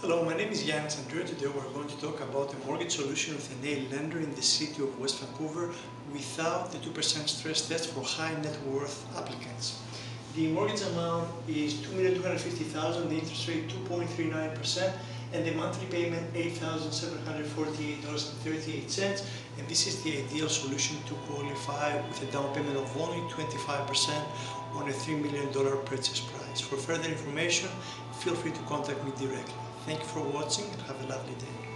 Hello, my name is Yiannis Andreou. Today we're going to talk about a mortgage solution with an A lender in the city of West Vancouver without the 2% stress test for high net worth applicants. The mortgage amount is 2,250,000, the interest rate 2.39%, and the monthly payment $8,748.38. And this is the ideal solution to qualify with a down payment of only 25% on a $3 million purchase price. For further information, feel free to contact me directly. Thank you for watching and have a lovely day.